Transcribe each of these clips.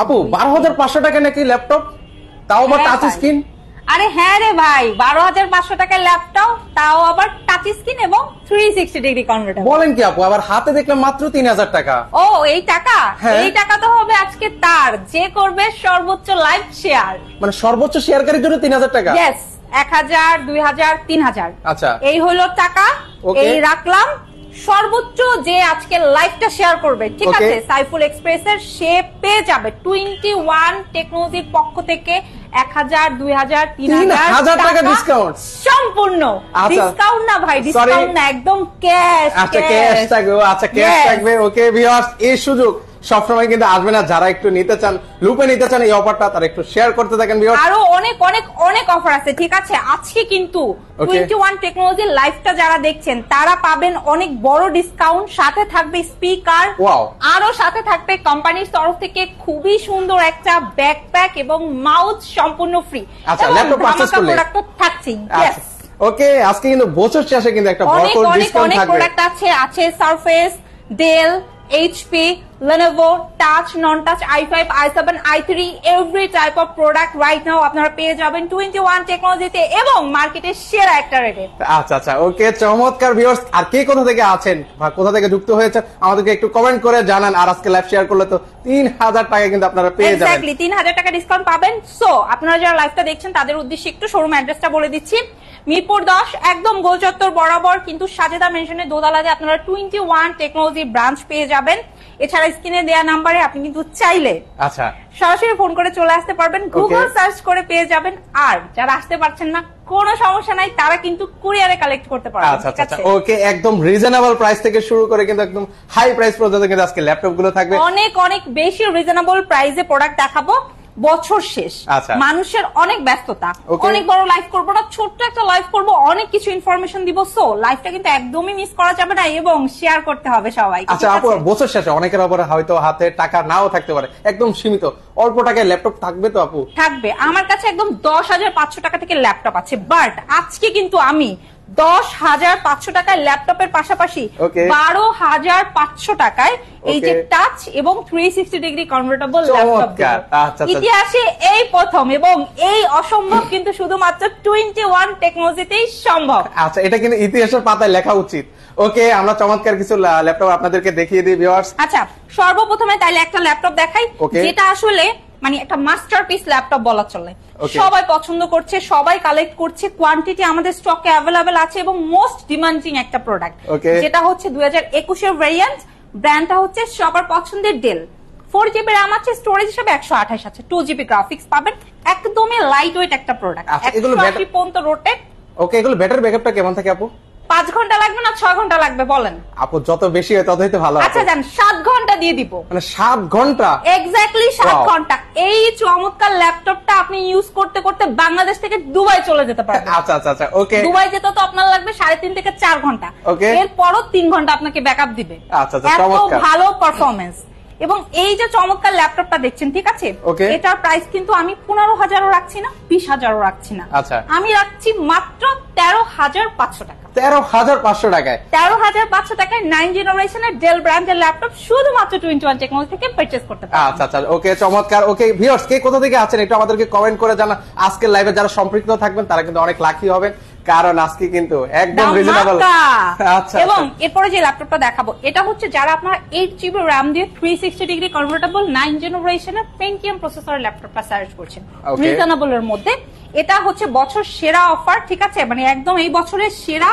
আপু বারো হাজার পাঁচশো টাকা নাকি ল্যাপটপ? তাও আবার হ্যাঁ টাচ স্ক্রিন আরে হ্যাঁ রে ভাই বারো হাজার পাঁচশো টাকার ল্যাপটপ তাও আবার টাচ স্ক্রিন এবং থ্রি সিক্সটি ডিগ্রি কনভার্টার বলেন কি আপু আবার হাতে দেখলাম মাত্র তিন হাজার টাকা। ও এই টাকা? হ্যাঁ। এই টাকা তো হবে আজকে তার। যে করবে সর্বোচ্চ লাইভ শেয়ার মানে সর্বোচ্চ শেয়ারকারীর জন্য তিন হাজার টাকা? ইয়েস এক হাজার দুই হাজার তিন হাজার। আচ্ছা। এই হলো টাকা. এই রাখলাম। সর্বোচ্চ যে আজকে লাইভটা শেয়ার করবে ঠিক আছে? সাইফুল এক্সপ্রেস এর সে পেয়ে যাবে টোয়েন্টি ওয়ান টেকনোলজির পক্ষ থেকে এক হাজার দুই হাজার তিন হাজার টাকা ডিসকাউন্ট সম্পূর্ণ। আচ্ছা। ডিসকাউন্ট না ভাই ডিসকাউন্ট না একদম ক্যাশ আচ্ছা ক্যাশ থাকবে আচ্ছা ক্যাশ থাকবে। ওকে ভিউয়ার্স এই সুযোগ। সবসময় কিন্তু আসবে না। যারা একটু নিতে চান লুপে নিতে চান এই অফারটা তারা একটু শেয়ার করতে থাকেন আরও অনেক অনেক অনেক অফার আছে ঠিক আছে? আজকে কিন্তু টোয়েন্টি ওয়ান টেকনোলজি লাইভটা যারা দেখছেন তারা পাবেন অনেক বড় ডিসকাউন্ট সাথে থাকবে স্পিকার আরও সাথে থাকবে কোম্পানির তরফ থেকে খুবই সুন্দর একটা ব্যাকপ্যাক এবং মাউথ সম্পূর্ণ ফ্রি আচ্ছা, করলে? তো ওকে আজকে কিন্তু বছর শেষে কিন্তু একটা অনেক বড় অনেক ডিসকাউন্ট অনেক থাকবে। প্রোডাক্ট আছে আছে Surface Dell HP Lenovo, five I seven I three every type of product right now আপনারা পেয়ে যাবেন টোয়েন্টি ওয়ান টেকনোলজিতে এবং মার্কেটের সেরা একটা রেটে আচ্ছা আচ্ছা ওকে চমৎকার ভিউয়ার্স আর কে কোথা থেকে আছেন বা কোথা থেকে যুক্ত হয়েছেন আমাদেরকে একটু কমেন্ট করে জানান। আর আজকে লাইভ শেয়ার করলে তো তিন হাজার টাকা কিন্তু আপনারা পেয়ে যাবেন। এক্স্যাক্টলি তিন হাজার টাকা ডিসকাউন্ট পাবেন। সো আপনারা যারা লাইভটা দেখছেন তাদের উদ্দেশ্যে একটু শোরুম অ্যাড্রেসটা বলে দিচ্ছি। মিরপুর দশ একদম গোল চত্বর বরাবর কিন্তু সাজেদা মেনশনের দোতলাতে আপনারা টোয়েন্টি ওয়ান টেকনোলজি ব্রাঞ্চ পেয়ে যাবেন। এছাড়া স্ক্রিনে দেয়া নাম্বারে আপনি কিন্তু চাইলে আচ্ছা। সরাসরি ফোন করে চলে আসতে পারবেন। গুগল সার্চ করে পেয়ে যাবেন। আর যারা আসতে পারছেন না কোনো সমস্যা নাই তারা কিন্তু কুরিয়ারে কালেক্ট করতে পারবেন আচ্ছা আচ্ছা ওকে একদম রিজনেবল প্রাইস থেকে শুরু করে কিন্তু একদম হাই প্রাইস পর্যন্ত কিন্তু আজকে ল্যাপটপগুলো থাকবে। অনেক অনেক বেশি রিজনেবল প্রাইসে প্রোডাক্ট দেখাবো। বছর শেষ। আচ্ছা। মানুষের অনেক ব্যস্ততা। অনেক বড় লাইভ করব না ছোট্ট একটা লাইভ করব অনেক কিছু ইনফরমেশন দিব। সো লাইভটা কিন্তু একদমই মিস করা যাবে না এবং শেয়ার করতে হবে সবাই আচ্ছা আপু বছর শেষে অনেকের আবার হয়তো হাতে টাকা নাও থাকতে পারে একদম সীমিত। অল্প টাকায় ল্যাপটপ থাকবে তো আপু? থাকবে। আমার কাছে একদম দশ হাজার পাঁচশো টাকা থেকে ল্যাপটপ আছে। বাট আজকে কিন্তু আমি দশ হাজার পাঁচশো টাকায় ল্যাপটপের পাশাপাশি বারো হাজার পাঁচশো টাকায় এই যে টাচ এবং থ্রি সিক্সটি ডিগ্রি কনভার্টেবল আচ্ছা। ইতিহাসে এই প্রথম এবং এই অসম্ভব কিন্তু শুধুমাত্র টোয়েন্টি ওয়ান টেকনোলজিতেই সম্ভব। আচ্ছা এটা কিন্তু ইতিহাসের পাতায় লেখা উচিত। ওকে আমরা চমৎকার কিছু ল্যাপটপ আপনাদেরকে দেখিয়ে দিই ভিউয়ার্স আচ্ছা সর্বপ্রথমে তাইলে একটা ল্যাপটপ দেখাই. যেটা আসলে মানে একটা মাস্টারপিস ল্যাপটপ বলা চলে। সবাই পছন্দ করছে সবাই কালেক্ট করছে কোয়ান্টিটি আমাদের স্টকে অ্যাভেলেবেল আছে এবং মোস্ট ডিমান্ডিং একটা প্রোডাক্ট যেটা হচ্ছে দুই হাজার একুশের ভেরিয়েন্ট ব্র্যান্ডটা হচ্ছে সবার পছন্দের ডেল ফোর জিবি র্যাম আছে স্টোরেজ হিসেবে একশো আঠাশ আছে। টু জিবি গ্রাফিক্স পাবেন একদমই লাইট ওয়েট একটা প্রোডাক্ট আচ্ছা, এগুলো একশো আশি পর্যন্ত রোটেট ওকে এগুলো ব্যাটারি ব্যাকআপটা কেমন থাকে আপু? পাঁচ ঘণ্টা লাগবে না ছয় ঘণ্টা লাগবে বলেন। আপু যত বেশি হয় ততই তো ভালো আচ্ছা। যান সাত ঘণ্টা দিয়ে দিব। মানে সাত ঘণ্টা? এক্স্যাক্টলি সাত ঘণ্টা। এই চমৎকার ল্যাপটপটা আপনি ইউজ করতে করতে বাংলাদেশ থেকে দুবাই চলে যেতে পারবেন। আচ্ছা আচ্ছা আচ্ছা ওকে দুবাই যেতে তো আপনার লাগবে সাড়ে তিন থেকে চার ঘণ্টা। Okay. এরপরও তিন ঘণ্টা আপনাকে ব্যাকআপ দিবে। আচ্ছা, আচ্ছা, ভালো পারফরমেন্স এবং এই যে চমৎকার ল্যাপটপটা দেখছেন ঠিক আছে. এটার প্রাইস কিন্তু আমি পনেরো হাজারও রাখছি না বিশ হাজারও রাখছি না। আচ্ছা। আমি রাখছি মাত্র তেরো হাজার পাঁচশো টাকা। তেরো হাজার পাঁচশো টাকায়? তেরো হাজার পাঁচশো টাকায় নাইন জেনারেশনের ডেল ব্র্যান্ডের ল্যাপটপ শুধুমাত্র টোয়েন্টি ওয়ান টেকনোলজি থেকে পারচেস করতে পারেন আচ্ছা আচ্ছা। ওকে চমৎকার। ওকে ভিউয়ার্স কে কোথা থেকে আছেন একটু আমাদেরকে কমেন্ট করে জানা আজকের লাইভে যারা সম্পৃক্ত থাকবেন তারা কিন্তু অনেক লাকি হবেন। কারণ আজকে কিন্তু একদম রিজনেবল আচ্ছা এবং আচ্ছা। এরপরে যে ল্যাপটপটা দেখাবো এটা হচ্ছে যারা আপনার এইট জিবি র্যাম দিয়ে three sixty degree convertible nine জেনারেশনের পেন্টিয়াম প্রসেসরের ল্যাপটপটা সার্চ করছেন। রিজনেবল এর মধ্যে। এটা হচ্ছে বছর সেরা অফার ঠিক আছে? মানে একদম এই বছরের সেরা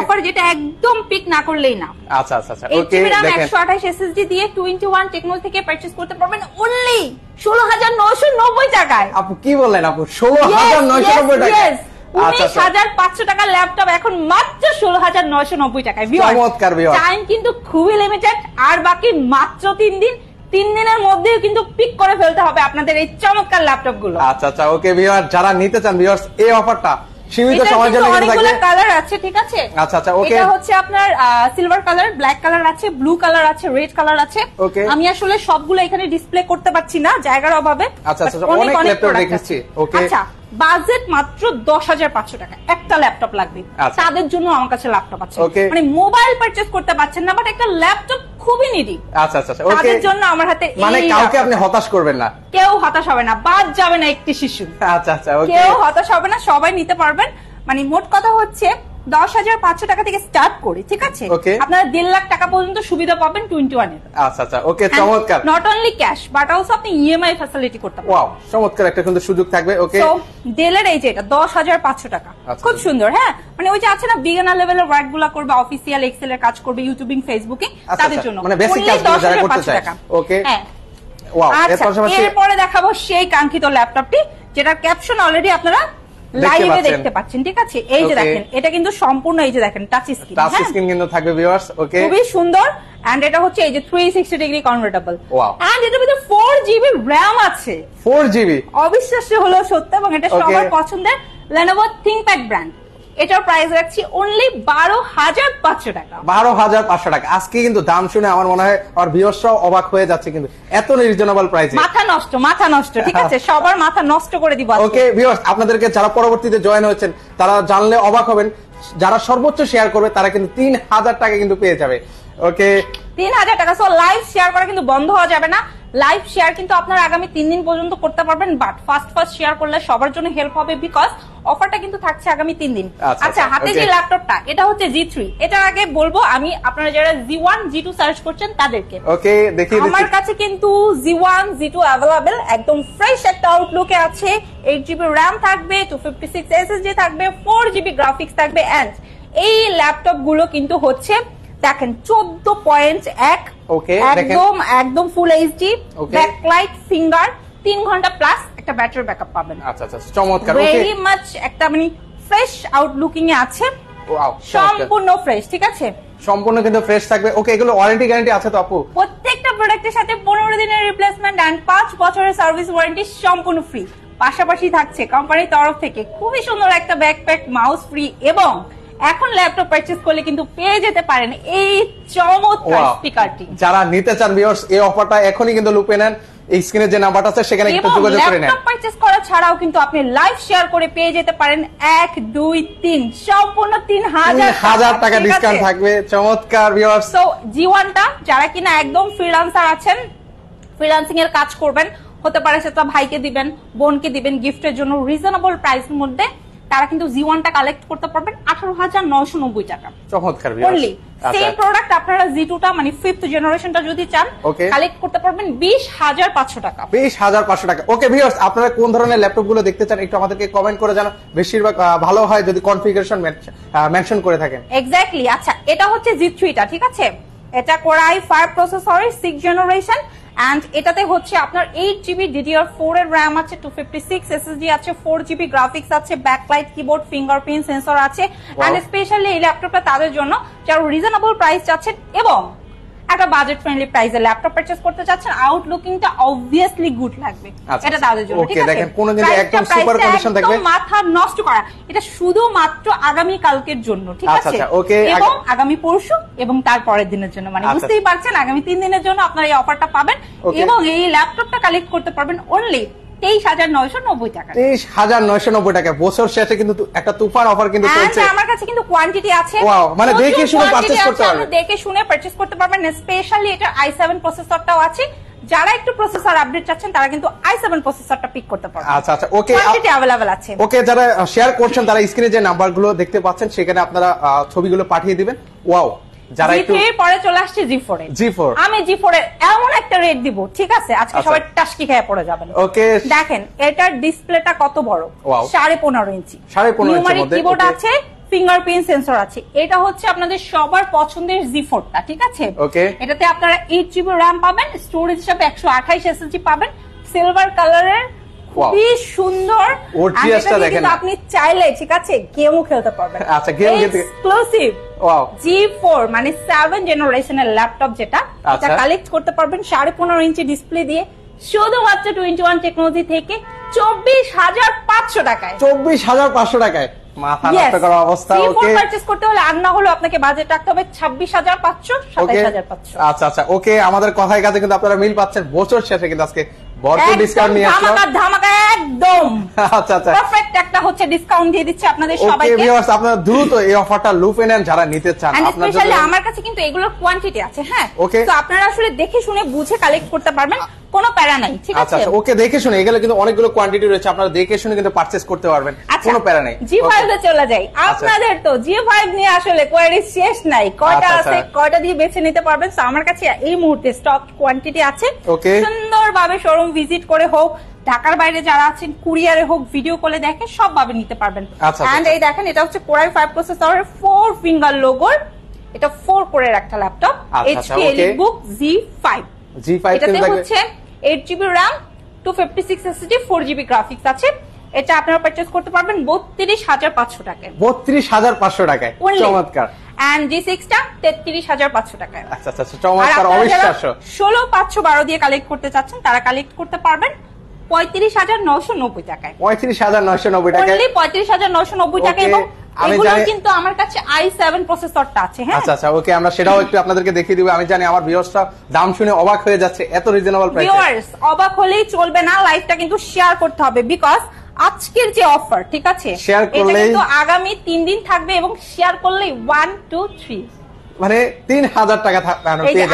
অফার যেটা একদম পিক না করলেই না। আচ্ছা আচ্ছা আচ্ছা। ওকে দেখেন। একশো আঠাশ এসএসডি দিয়ে টোয়েন্টি ওয়ান টেকনোলজি থেকে পারচেস করতে পারবেন অনলি ষোলো হাজার নয়শো নব্বই টাকায়। আপু কি বললেন আপু? ষোলো হাজার নয়শো নব্বই টাকা আচ্ছা উনিশ আচ্ছা। হাজার পাঁচশো টাকার ল্যাপটপ এখন মাত্র ষোলো হাজার নয়শো নব্বই টাকায় চমৎকার টাইম কিন্তু খুবই লিমিটেড আর বাকি মাত্র তিন দিন তিন দিনের মধ্যেও কিন্তু পিক করে ফেলতে হবে আপনাদের এই চমৎকার ল্যাপটপগুলো আচ্ছা আচ্ছা ওকে ভিউয়ার যারা নিতে চান ভিউয়ার্স এই অফারটা সীমিত সময়ের জন্য কিন্তু থাকবে। কালার আছে ঠিক আছে? আচ্ছা, আচ্ছা. এটা হচ্ছে আপনার সিলভার কালার ব্ল্যাক কালার আছে ব্লু কালার আছে রেড কালার আছে। Okay. আমি আসলে সবগুলো এখানে ডিসপ্লে করতে পারছি না জায়গার অভাবে। আচ্ছা, আচ্ছা, অনেক দেখেছি। আচ্ছা। বাজেট মাত্র দশ হাজার পাঁচশো টাকা। একটা ল্যাপটপ লাগবে। আচ্ছা। তাদের জন্য আমার কাছে ল্যাপটপ আছে। মানে মোবাইল পারচেস করতে পারছেন না বাট একটা ল্যাপটপ খুবই নিডি আচ্ছা আচ্ছা আচ্ছা, তাদের জন্য আমার হাতে মানে কাউকে আপনি হতাশ করবেন না। কেউ হতাশ হবে না বাদ যাবে না একটি শিশু। আচ্ছা আচ্ছা কেউ হতাশ হবে না সবাই নিতে পারবেন। মানে মোট কথা হচ্ছে দশ হাজার পাঁচশো টাকা থেকে স্টার্ট করে ঠিক আছে? আপনারা দেড় লাখ টাকা পর্যন্ত সুবিধা পাবেন টোয়েন্টি ওয়ানের। আচ্ছা আচ্ছা ওকে চমৎকার। Not only cash but also আপনি ইএমআই ফ্যাসিলিটি করতে পারেন ওয়াও চমৎকার একটা কিন্তু সুযোগ থাকবে ওকে তো ডেলের এই যে এটা দশ হাজার পাঁচশো টাকা। আচ্ছা। খুব সুন্দর হ্যাঁ? মানে ওই যে আছে না বিগানার লেভেলের ওয়ার্কগুলা করবে অফিসিয়াল এক্সেল এর কাজ করবে ইউটিউবিং ফেসবুকিং আচ্ছা, তাদের আচ্ছা, জন্য। মানে Only কাজগুলো যারা 10,500 করতে চায়। Okay. হ্যাঁ। ওয়াও আচ্ছা এরপরে দেখাবো সেই কাঙ্ক্ষিত ল্যাপটপটি যেটার ক্যাপশন অলরেডি আপনারা লাইভে দেখতে পাচ্ছেন ঠিক আছে? এই যে দেখেন এটা কিন্তু সম্পূর্ণ এই যে দেখেন টাচ স্ক্রিন টাচ স্ক্রিন কিন্তু থাকবে ভিউয়ার্স ওকে খুবই সুন্দর এন্ড এটা হচ্ছে এই যে three sixty degree convertible. And এটার ভিতরে ফোর জিবি র্যাম আছে। ফোর জিবি অবিশ্বাস্য হলো সত্য এবং এটা. সবার পছন্দের Lenovo ThinkPad ব্র্যান্ড এটার প্রাইস রাখছি অনলি বারো হাজার পাঁচশো টাকা। বারো হাজার পাঁচশো টাকা। আজকে কিন্তু দাম শুনে আমার মনে হয় আমার ভিউয়ার্সরাও অবাক হয়ে যাচ্ছে কিন্তু। এত রিজনেবল প্রাইস মাথা নষ্ট মাথা নষ্ট ঠিক আছে? সবার মাথা নষ্ট করে দিব ওকে ভিউয়ার্স আপনাদেরকে যারা পরবর্তীতে জয়েন হয়েছেন তারা জানলে অবাক হবেন। যারা সর্বোচ্চ শেয়ার করবে তারা কিন্তু তিন হাজার টাকা কিন্তু পেয়ে যাবে। ওকে তিন হাজার টাকা। সো লাইভ শেয়ার করা কিন্তু বন্ধ হওয়া যাবে না। লাইভ শেয়ার কিন্তু আপনারা আগামী তিন দিন পর্যন্ত করতে পারবেন বাট ফার্স্ট ফার্স্ট শেয়ার করলে সবার জন্য হেল্প হবে বিকজ অফারটা কিন্তু থাকছে আগামী তিন দিন আচ্ছা, আচ্ছা হাতে যে ল্যাপটপটা এটা হচ্ছে জি থ্রি এটার আগে বলব আমি আপনারা যারা G one G two search করছেন তাদেরকে। ওকে আমার কাছে কিন্তু G one G two available একদম ফ্রেশ একটা আউটলুকে আছে। এইট জিবি র্যাম থাকবে টু ফিফটি সিক্স এসএসডি থাকবে ফোর জিবি গ্রাফিক্স থাকবে অ্যান্ড এই ল্যাপটপগুলো কিন্তু হচ্ছে দেখেন চোদ্দ পয়েন্ট এক দেখেন। একদম একদম ফুল এইচডি. ব্যাকলাইট ফিঙ্গার তিন ঘণ্টা প্লাস একটা ব্যাটারি ব্যাকআপ পাবেন। আচ্ছা আচ্ছা চমৎকার। ওকে ভেরি মাচ একটা মানে ফ্রেশ আউটলুকিং এ আছে। সম্পূর্ণ ফ্রেশ ঠিক আছে? সম্পূর্ণ কিন্তু ফ্রেশ থাকবে। ওকে এগুলো ওয়ারেন্টি গ্যারান্টি আছে তো আপু? প্রত্যেকটা প্রোডাক্টের সাথে পনেরো দিনের রিপ্লেসমেন্ট অ্যান্ড পাঁচ বছরের সার্ভিস ওয়ারেন্টি সম্পূর্ণ ফ্রি পাশাপাশি থাকছে কোম্পানির তরফ থেকে খুবই সুন্দর একটা ব্যাকপ্যাক মাউস ফ্রি এবং এখন ল্যাপটপ পারচেজ করলে কিন্তু পেয়ে যেতে পারেন এই চমৎকার স্পিকারটি যারা নিতে চান ভিউয়ার্স এই অফারটা এখনই কিন্তু লুপে নেন। এই স্ক্রিনে যে নাম্বারটা আছে সেখানে একটু যোগাযোগ করে নেন। ল্যাপটপ পারচেজ করা ছাড়াও কিন্তু আপনি লাইভ শেয়ার করে পেয়ে যেতে পারেন এক দুই তিন সম্পূর্ণ তিন তিন হাজার হাজার টাকা ডিসকাউন্ট থাকবে। চমৎকার ভিউয়ার্স সো জি ওয়ানটা যারা কিনা একদম ফ্রিলান্সার আছেন ফ্রিলান্সিং এর কাজ করবেন হতে পারে সেটা ভাইকে দিবেন বোনকে দিবেন গিফটের জন্য রিজনেবল প্রাইসের মধ্যে তারা কিন্তু জি ওয়ানটা কালেক্ট করতে পারবেন আঠারো হাজার নয়শো নব্বই টাকা। চমৎকার অনলি সেই প্রোডাক্ট আপনারা জি টুটা মানে ফিফথ জেনারেশনটা যদি চান কালেক্ট করতে পারবেন বিশ হাজার পাঁচশো টাকা। বিশ হাজার পাঁচশো টাকা। ওকে ভিউয়ার্স আপনারা কোন ধরনের ল্যাপটপগুলো দেখতে চান একটু আমাদেরকে কমেন্ট করে জানান। বেশিরভাগ ভালো হয় যদি কনফিগারেশন মেনশন করে থাকেন। এক্স্যাক্টলি আচ্ছা এটা হচ্ছে জি থ্রিটা ঠিক আছে? এটা কোরাই ফাইভ প্রসেসরের সিক্স জেনারেশন অ্যান্ড এটাতে হচ্ছে আপনার এইট জিবি ডিডিআর ফোর এর র্যাম আছে টু ফিফটি সিক্স এসএসডি আছে ফোর জিবি গ্রাফিক্স আছে ব্যাকলাইট কিবোর্ড ফিঙ্গারপ্রিন্ট সেন্সর আছে অ্যান্ড স্পেশালি এই ল্যাপটপটা তাদের জন্য যারা রিজনেবল প্রাইস যাচ্ছে এবং একটা বাজেট ফ্রেন্ডলি প্রাইসে ল্যাপটপ পারচেস করতে চাচ্ছেন আউটলুকিংটা অবভিয়াসলি গুড লাগবে। আচ্ছা, এটা তাদের জন্য ঠিক আছে? কোনো কিন্তু একদম condition একদম থাকবে। মাথা নষ্ট করা। এটা শুধুমাত্র আগামী কালকের জন্য ঠিক আচ্ছা, আছে? আচ্ছা, okay, এবং আগামী পরশু এবং তার পরের দিনের জন্য। মানে। বুঝতেই পারছেন আগামী তিন দিনের জন্য আপনারা এই অফারটা পাবেন এবং এই ল্যাপটপটা কালেক্ট করতে পারবেন অনলি তেইশ হাজার নয়শো নব্বই টাকা। তেইশ হাজার নয়শো নব্বই টাকা। বছর শেষে কিন্তু একটা তুফান অফার কিন্তু চলছে। আমার কাছে কিন্তু কোয়ান্টিটি আছে। মানে দেখে শুনে করতে পারবেন। দেখে শুনে করতে পারবেন। স্পেশালি এটা আই সেভেন প্রসেসরটাও আছে। যারা একটু প্রসেসর আপডেট চাচ্ছেন তারা কিন্তু আই সেভেন প্রসেসরটা পিক করতে পারবেন। আচ্ছা আচ্ছা ওকে কোয়ান্টিটি অ্যাভেলেবেল আছে। ওকে যারা শেয়ার করছেন তারা স্ক্রিনে যে নাম্বারগুলো দেখতে পাচ্ছেন সেখানে আপনারা ছবিগুলো পাঠিয়ে দিবেন। ওয়াও যারা একটু পরে চলে আসছে জি ফোর G4 আমি জি ফোর এর এমন একটা রেট দিব ঠিক আছে? আজকে আচ্ছা। সবাই টাস্কি খেয়ে পড়ে যাবেন। ওকে। দেখেন এটার ডিসপ্লেটা কত বড়? Wow. সাড়ে পনেরো ইঞ্চি। সাড়ে পনেরো ইঞ্চির মধ্যে, কিবোর্ড আছে ফিঙ্গারপ্রিন্ট সেন্সর আছে। এটা হচ্ছে আপনাদের সবার পছন্দের জি ফোরটা ঠিক আছে. এটাতে আপনারা এইট জিবি র্যাম পাবেন স্টোরেজ হিসাবে একশো আঠাইশ এসএসজি পাবেন সিলভার কালারের খুবই সুন্দর। আপনি চাইলে ঠিক আছে গেমও খেলতে পারবেন। আচ্ছা, খেলতে- এক্সক্লুসিভ মানে সেভেন জেনারেশনের ল্যাপটপ যেটা এটা আচ্ছা। কালেক্ট করতে পারবেন সাড়ে পনেরো ইঞ্চি ডিসপ্লে দিয়ে শুধুমাত্র টেকনোলজি থেকে চব্বিশ হাজার পাঁচশো টাকায়। মাথা নষ্ট অবস্থা ওকে করতে হলে আর না হলে আপনাকে বাজেট রাখতে হবে ছাব্বিশ হাজার পাঁচশো ওকে সাতাইশ হাজার পাঁচশো। আচ্ছা আচ্ছা ওকে আমাদের কথায় কাজে কিন্তু আপনারা মিল পাচ্ছেন বছর শেষে কিন্তু আজকে ভরপুর ডিসকাউন্ট নিয়ে আসলো। ধামাকা ধামাকা একদম। আচ্ছা আচ্ছা। পারফেক্ট একটা হচ্ছে ডিসকাউন্ট দিয়ে দিচ্ছি আপনাদের ওকে ভিউয়ার্স আপনারা দ্রুত এই অফারটা লুফে নেন যারা নিতে চান। এন্ড স্পেশালি আমার কাছে কিন্তু এগুলোর কোয়ান্টিটি আছে হ্যাঁ. তো আপনারা আসলে দেখে শুনে বুঝে কালেক্ট করতে পারবেন কোনো প্যারা নাই ঠিক আচ্ছা আছে? আচ্ছা ওকে দেখে শুনে এগুলো কিন্তু অনেকগুলো কোয়ান্টিটি রয়েছে আপনারা দেখে শুনে কিন্তু পারচেজ করতে পারবেন কোনো প্যারা নাই। জি. ফাইভে চলে যাই। আপনাদের তো জি ফাইভ নিয়ে আসলে কোয়ারি শেষ নাই। কয়টা আছে। কয়টা দিয়ে বেছে নিতে পারবেন? তো আমার কাছে এই মুহূর্তে স্টক কোয়ান্টিটি আছে। Okay. সুন্দরভাবে শোরুম ভিজিট করে হোক ঢাকার বাইরে যারা আছেন কুরিয়ারে হোক ভিডিও কলে দেখে সব ভাবে নিতে পারবেন। আচ্ছা, এন্ড আচ্ছা। এই দেখেন এটা হচ্ছে কোরাই ফাইভ প্রসেসরের ফোর ফিঙ্গার লোগোর এটা ফোর কোরের একটা ল্যাপটপ আচ্ছা, HP okay. EliteBook G five G5 এটাতে হচ্ছে eight GB RAM two fifty six SSD four GB graphics আছে। এটা আপনারা পারচেস করতে পারবেন বত্রিশ হাজার পাঁচশো টাকায়। বত্রিশ হাজার পাঁচশো টাকায়। চমৎকার। এন্ড জি সিক্সটা তেত্রিশ হাজার পাঁচশো টাকায়। আচ্ছা আচ্ছা আচ্ছা, চমৎকার অবিশ্বাস্য। ষোলো পাঁচশো বারো দিয়ে কালেক্ট করতে চাচ্ছেন তারা কালেক্ট করতে পারবেন পঁয়ত্রিশ হাজার নশো নব্বই টাকায়। পঁয়ত্রিশ হাজার নয়শো নব্বই অনলি পঁয়ত্রিশ হাজার নশো নব্বই টাকা এবং এগুলো কিন্তু আমার কাছে প্রসেসরটা আছে হ্যাঁ? আচ্ছা আচ্ছা ওকে আমরা সেটাও একটু আপনাদেরকে দেখিয়ে দিব। আমি জানি আমার ভিউয়ার্সরা দাম শুনে অবাক হয়ে যাচ্ছে এত রিজনেবল প্রাইসে ভিউয়ার্স অবাক হলেই চলবে না লাইভটা কিন্তু শেয়ার করতে হবে বিকজ আজকের যে অফার ঠিক আছে? কিন্তু আগামী তিন দিন থাকবে এবং শেয়ার করলেই ওয়ান টু থ্রি মানে তিন হাজার টাকা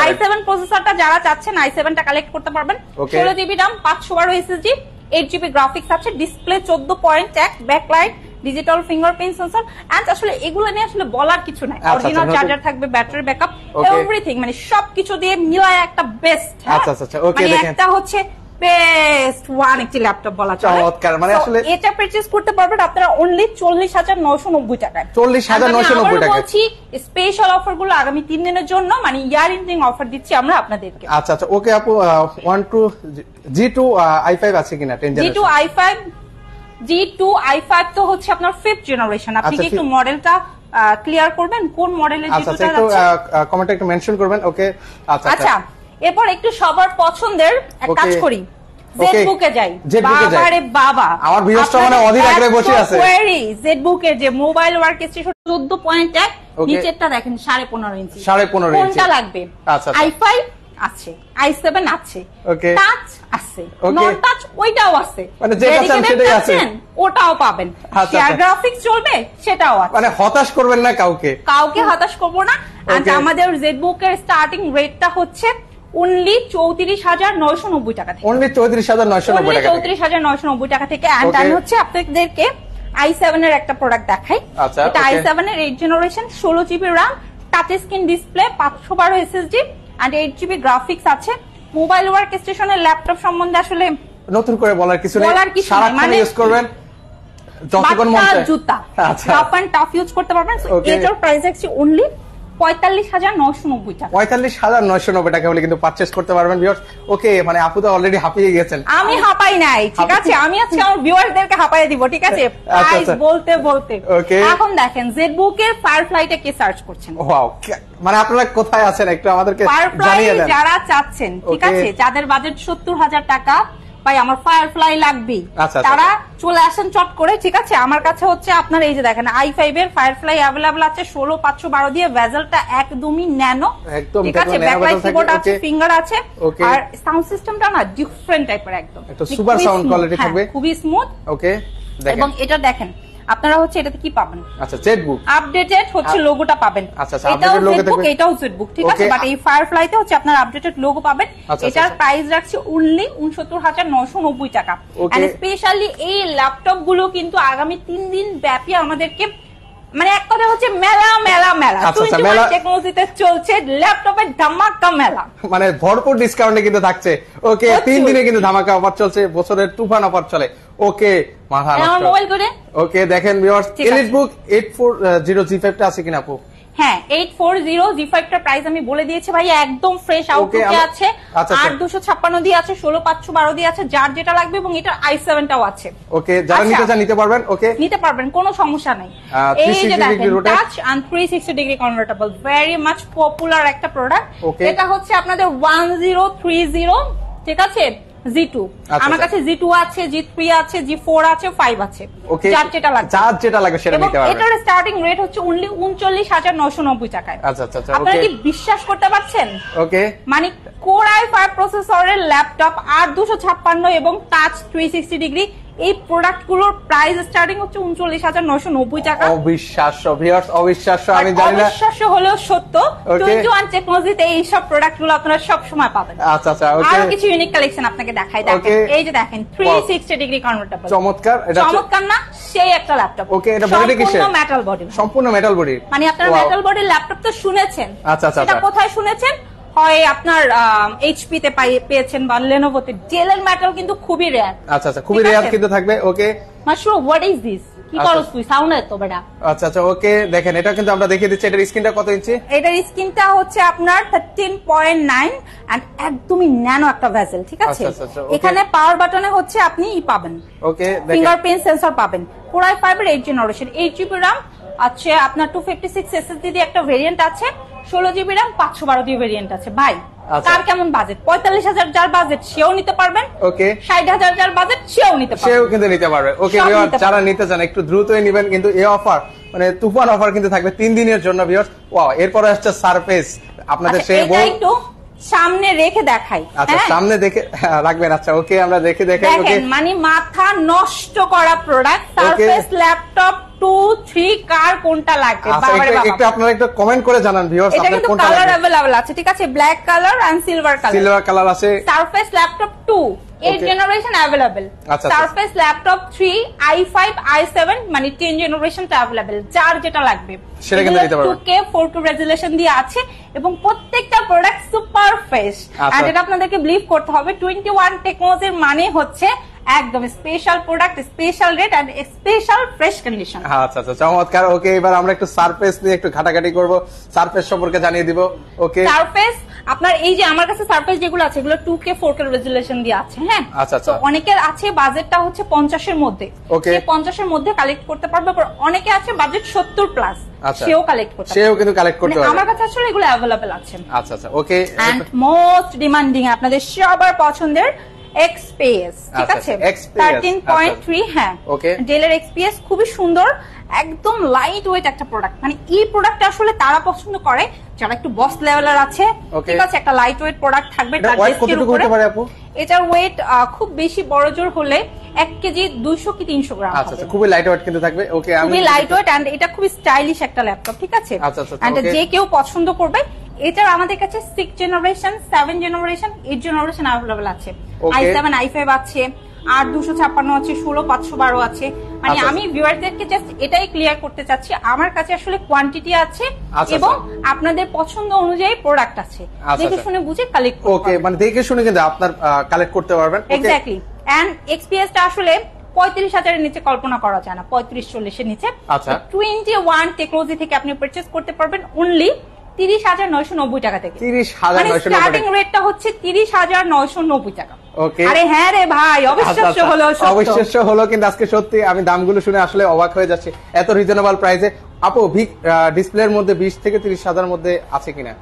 আই সেভেন প্রসেসরটা যারা চাচ্ছেন আই সেভেনটা কালেক্ট করতে পারবেন। ষোলো জিবি রাম পাঁচশো বারো এসএসডি এইট জিবি গ্রাফিক্স আছে ডিসপ্লে চোদ্দ পয়েন্ট এক backlight digital fingerprint sensor and আসলে এগুলো নিয়ে আসলে বলার কিছু নাই। আচ্ছা, অরিজিনাল চার্জার থাকবে ব্যাটারি ব্যাকআপ. এভরিথিং মানে সবকিছু দিয়ে মিলায় একটা বেস্ট আচ্ছা, আচ্ছা, আচ্ছা, okay, মানে দেখেন। একটা হচ্ছে বেস্ট ওয়ান একটি ল্যাপটপ বলা চলে। চমৎকার, মানে আসলে- এটা পারচেজ করতে পারবেন আপনারা অনলি চল্লিশ হাজার নয়শো নব্বই টাকায়। 40,990 আমি আবারও টাকায়। বলছি স্পেশাল অফারগুলো আগামী তিন দিনের জন্য মানে ইয়ার ইন্ডিং অফার দিচ্ছি আমরা আপনাদেরকে। আচ্ছা আচ্ছা ওকে আপু one two G two I five আছে কিনা তো হচ্ছে আপনার ফিফথ জেনারেশন আপনি আচ্ছা, কি একটু মডেলটা ক্লিয়ার করবেন? কোন মডেলের জি আচ্ছা আচ্ছা একটু কমেন্টে একটু মেনশন করবেন ওকে? আচ্ছা। আচ্ছা এরপর একটু সবার পছন্দের এক কাজ করি Okay. যাই Zbook এ যাই। বাবারে বাবা আমার viewers মানে অধীর আগ্রহে বসে আছে। কোয়ারি জেড যে মোবাইল ওয়ার্ক স্টেশন চোদ্দ পয়েন্ট এক Okay. নিচেরটা দেখেন সাড়ে পনেরো ইঞ্চি সাড়ে পনেরো ইঞ্চি। কোনটা লাগবে আচ্ছা। আছে আই সেভেন আছে Okay. টাচ আছে নন টাচ ওইটাও আছে মানে যেটা চান সেটাই আছে। ওটাও পাবেন আচ্ছা, শেয়ার আচ্ছা। গ্রাফিক্স চলবে সেটাও আছে মানে হতাশ করবেন না কাউকে কাউকে হতাশ করব না Okay. আমাদের এর স্টার্টিং রেটটা হচ্ছে অনলি চৌত্রিশ হাজার নয়শো নব্বই টাকা থেকে। অনলি চৌত্রিশ হাজার নয়শো নব্বই টাকা চৌত্রিশ হাজার নয়শো নব্বই টাকা থেকে। অ্যান্ড আমি হচ্ছে আপনাদেরকে আই সেভেন এর একটা প্রোডাক্ট দেখাই। আচ্ছা, এটা আই সেভেন এর এইট জেনারেশন ষোলো GB RAM touch screen display পাঁচশো বারো SSD and eight GB graphics আছে। মোবাইল ওয়ার্ক স্টেশনের ল্যাপটপ সম্বন্ধে আসলে নতুন করে বলার কিছু নেই। বলার কিছু মানে- ইউজ করবেন। যতক্ষণ মন চায়। জুতা। আচ্ছা। রাফ অ্যান্ড টাফ ইউজ করতে পারবেন। এটার প্রাইস হচ্ছে অনলি পঁয়তাল্লিশ হাজার নশো নব্বই টাকা। পঁয়তাল্লিশ হাজার নয়শো নব্বই টাকা হলে কিন্তু পারচেস করতে পারবেন ভিউয়ার্স ওকে মানে আপু তো অলরেডি হাঁপিয়ে গেছেন আমি হাঁপাই নাই ঠিক আছে? আমি আজকে আমার ভিউয়ারদেরকে হাঁপাই দিব ঠিক আছে? আচ্ছা, প্রাইস আচ্ছা। বলতে বলতে। Okay. এখন দেখেন জেডবুক এর ফায়ারফ্লাইটা কে সার্চ করছেন? ওয়াও মানে আপনারা কোথায় আছেন? একটু আমাদেরকে জানিয়ে দেন। যারা চাচ্ছেন ঠিক আছে? যাদের বাজেট সত্তর হাজার টাকা ভাই আমার ফায়ারফ্লাই লাগবে। আচ্ছা, আচ্ছা। তারা চলে আসেন চট করে ঠিক আছে? আমার কাছে হচ্ছে আপনার এই যে দেখেন আই ফাইভ এর ফায়ারফ্লাই অ্যাভেলেবল আছে ষোলো পাঁচশো বারো দিয়ে ভেজেলটা একদমই ন্যানো। ঠিক আছে? ব্যাকলাইট কিবোর্ড আছে ফিঙ্গার আছে আর সাউন্ড সিস্টেমটা না ডিফারেন্ট টাইপের একদম। সুপার সাউন্ড কোয়ালিটি থাকবে। খুবই স্মুথ ওকে এবং এটা দেখেন আপনারা হচ্ছে এটাতে কি পাবেন? আচ্ছা চেক বুক আপডেটেড হচ্ছে লোগোটা পাবেন। আচ্ছা, আচ্ছা, এটাও থাকবে। এটাও জেটবুক ঠিক আছে? বাট এই ফায়ারফ্লাইতে হচ্ছে আপনার আপডেটেড লোগো পাবেন। আচ্ছা, এটার আচ্ছা। প্রাইস রাখছে অনলি উনসত্তর হাজার নয়শো নব্বই টাকা. স্পেশালি এই ল্যাপটপগুলো কিন্তু আগামী তিন দিন ব্যাপী আমাদেরকে মানে এক কথা হচ্ছে মেলা মেলা মেলা। মেলা- টেকনোলজিতে চলছে ল্যাপটপের ধামাকা মেলা। মানে ভরপুর ডিসকাউন্টে কিন্তু থাকছে। ওকে। তিন দিনে কিন্তু ধামাকা অফার চলছে বছরের তুফান অফার চলে। ওকে মাথা আমার মোবাইল করে? ওকে দেখেন viewers Elite book eight four zero G ফাইভটা আছে কিনা আপু? হ্যাঁ এইট ফোর জিরো জি ফাইভটা প্রাইস আমি বলে দিয়েছি ভাই একদম ফ্রেশ আউটলুকে আছে। আচ্ছা, আট আচ্ছা। দুশো ছাপ্পান্ন দিয়ে আছে ষোলো পাঁচশো বারো দিয়ে আছে যার যেটা লাগবে এবং এটা আই সেভেনটাও আছে। ওকে যারা আচ্ছা। নিতে চান নিতে পারবেন ওকে নিতে পারবেন কোনো সমস্যা নাই। এই যে দেখেন touch three sixty degree convertible very much popular একটা প্রোডাক্ট এটা হচ্ছে আপনাদের ওয়ান জিরো থ্রি জিরো ঠিক আছে? জি টু আচ্ছা, আমার আচ্ছা। কাছে জি টু আছে জি থ্রি আছে জি ফোর আছে ফাইভ আছে। যার যেটা লাগবে। যার যেটা লাগবে সেটা নিতে পারবেন এটার স্টার্টিং রেট হচ্ছে অনলি উনচল্লিশ হাজার নশো নব্বই টাকায়। আচ্ছা, আপনারা কি বিশ্বাস করতে পারছেন? ওকে মানে কোর আই ফাইভ প্রসেসরের ল্যাপটপ আর দুশো ছাপ্পান্ন এবং টাচ থ্রি সিক্সটি ডিগ্রি এই প্রোডাক্টগুলোর প্রাইস স্টার্টিং হচ্ছে উনচল্লিশ হাজার নয়শো নব্বই টাকা। অবিশ্বাস্য ভিউয়ার্স অবিশ্বাস্য আমি জানি না। অবিশ্বাস্য হলেও সত্য. টোয়েন্টি ওয়ান টেকনোলজিতে এইসব প্রোডাক্টগুলো আপনারা সব সময় পাবেন। আচ্ছা আচ্ছা আরও কিছু ইউনিক কালেকশন আপনাকে দেখাই দেখেন। এই যে দেখেন three Wow. Sixty degree convertible চমৎকার এটা চমৎকার না সেই একটা ল্যাপটপ ওকে এটা বডিটা কিসের? মেটাল বডি সম্পূর্ণ মেটাল বডি মানে আপনার মেটাল বডির ল্যাপটপ তো শুনেছেন। আচ্ছা, আচ্ছা, এটা আচ্ছা। কোথায় শুনেছেন? হয় আপনার এইচপি তে পেয়েছেন বা লেনোভোতে ডেলের মেটাল কিন্তু খুবই রেয়ার আচ্ছা আচ্ছা খুবই রেয়ার কিন্তু থাকবে ওকে। মাশরু হোয়াট ইজ দিস কি আচ্ছা। করছ তুই? সাউন্ড এত বেটা আচ্ছা আচ্ছা ওকে দেখেন এটা কিন্তু আমরা দেখিয়ে দিচ্ছি এটার স্ক্রিনটা কত ইঞ্চি? এটার স্ক্রিনটা হচ্ছে আপনার থার্টিন পয়েন্ট নাইন অ্যান্ড একদমই ন্যানো একটা ভেসেল ঠিক আছে? আচ্ছা, আচ্ছা. এখানে পাওয়ার বাটনে হচ্ছে আপনি ই পাবেন। ওকে ফিঙ্গারপ্রিন্ট সেন্সর পাবেন। কোরাই ফাইভের eight generation eight GB RAM আছে আপনার টু ফিফটি সিক্স এসএসডি দিয়ে একটা ভেরিয়েন্ট আছে ষোলো জিবি র্যাম পাঁচশো বারো দিয়ে ভেরিয়েন্ট আছে। ভাই আচ্ছা। কার কেমন বাজেট পঁয়তাল্লিশ হাজার যার বাজেট সেও নিতে পারবেন। ওকে। ষাট হাজার যার বাজেট সেও নিতে সেও পারবেন কিন্তু নিতে পারবে। ওকে যারা নিতে চান একটু দ্রুতই নেবেন কিন্তু এই অফার মানে তুফান অফার কিন্তু থাকবে তিন দিনের জন্য ভিউয়ার ওয়াও এরপরে আসছে সারফেস আপনাদের আচ্ছা, সে এটা একটু সামনে রেখে দেখাই আচ্ছা হ্যাঁ? সামনে দেখে হ্যাঁ, রাখবেন। আচ্ছা ওকে আমরা দেখে দেখাই ওকে। মানে মাথা নষ্ট করা product Surface laptop two three কার কোনটা লাগবে আচ্ছা একটু- আপনারা একটু কমেন্ট করে জানান ভিউয়ার্স এটা কিন্তু কালার অ্যাভেলেবল আছে ঠিক আছে? Black colour and silver colour silver colour আছে। Surface laptop two eight generation available আচ্ছা। Surface laptop three I five I seven মানে টেন জেনারেশনটা অ্যাভেলেবল যার যেটা লাগবে। সেটা কিন্তু নিতে পারবেন। দিয়ে আছে এবং প্রত্যেকটা প্রোডাক্ট সুপার ফ্রেশ। আর এটা আপনাদেরকে বিলিভ করতে হবে টোয়েন্টি ওয়ান টেকনোলজির মানে হচ্ছে একদম special product special rate and special fresh condition আচ্ছা আচ্ছা চমৎকার। ওকে এবার আমরা একটু সারফেস নিয়ে একটু ঘাটাঘাটি করব। সারফেস সম্পর্কে জানিয়ে দিব। ওকে। সারফেস আপনার এই যে আমার কাছে সারফেস যেগুলো আছে এগুলো two K four K resolution দিয়ে আছে হ্যাঁ? আচ্ছা, আচ্ছা। তো অনেকের আছে বাজেটটা হচ্ছে পঞ্চাশের মধ্যে। ওকে। সে পঞ্চাশের মধ্যে কালেক্ট করতে পারবে আবার অনেকে আছে বাজেট সত্তর প্লাস। সেও কালেক্ট করতে সেও কিন্তু কালেক্ট পারবে করতে মানে আমার কাছে আসলে এগুলো অ্যাভেলেবেল আছে। আচ্ছা আচ্ছা ওকে। এন্ড মোস্ট ডিমান্ডিং আপনাদের সবার পছন্দের এক্সপিএস ঠিক আচ্ছা, আছে আচ্ছা। থ্রি হ্যাঁ Okay. ডেলের এক্সপিএস খুবই সুন্দর একদম লাইট ওয়েট একটা প্রোডাক্ট মানে এই প্রোডাক্ট আসলে তারা পছন্দ করে যারা একটু বস লেভেলের আছে ঠিক আছে একটা লাইট ওয়েট প্রোডাক্ট থাকবে? এটার ওয়েট খুব বেশি বড় জোর হলে এক কেজি দুইশো কি তিনশো গ্রাম আচ্ছা আচ্ছা খুবই লাইট ওয়েট কিন্তু থাকবে ওকে খুবই লাইট ওয়েট এটা খুবই স্টাইলিশ একটা ল্যাপটপ ঠিক আছে আচ্ছা, আচ্ছা. যে কেউ পছন্দ করবে এটার আমাদের কাছে six generation seven generation eight generation available আছে। আই সেভেন আই ফাইভ আছে আর দুশো ছাপ্পান্ন আছে ষোলো পাঁচশো বারো আছে। মানে আচ্ছা, আমি ভিউয়ারদেরকে জাস্ট এটাই ক্লিয়ার করতে চাচ্ছি আমার কাছে আসলে কোয়ান্টিটি আছে আচ্ছা, এবং আচ্ছা। আপনাদের পছন্দ অনুযায়ী প্রোডাক্ট আছে। দেখে। শুনে বুঝে কালেক্ট ওকে মানে দেখে শুনে কিন্তু আপনার কালেক্ট করতে পারবেন। এক্স্যাক্টলি এন্ড এক্সপিএসটা আসলে পঁয়ত্রিশ হাজারের নিচে কল্পনা করা যায় না পঁয়ত্রিশ চল্লিশের নিচে। টোয়েন্টি ওয়ান টেকনোলজি থেকে আপনি পারচেস করতে পারবেন অনলি তিরিশ হাজার নয়শো নব্বই টাকা থেকে তিরিশ হাজার মানে স্টার্টিং রেটটা হচ্ছে তিরিশ হাজার নয়শো নব্বই টাকা ওকে আরে হ্যাঁ রে ভাই আচ্ছা, অবিশ্বাস্য আচ্ছা। হলো। অবিশ্বাস্য হলো কিন্তু আজকে সত্যি আমি দামগুলো শুনে আসলে অবাক হয়ে যাচ্ছি এত রিজনেবল প্রাইসে আপু ভিক ডিসপ্লের মধ্যে বিশ থেকে তিরিশ হাজার মধ্যে আছে কিনা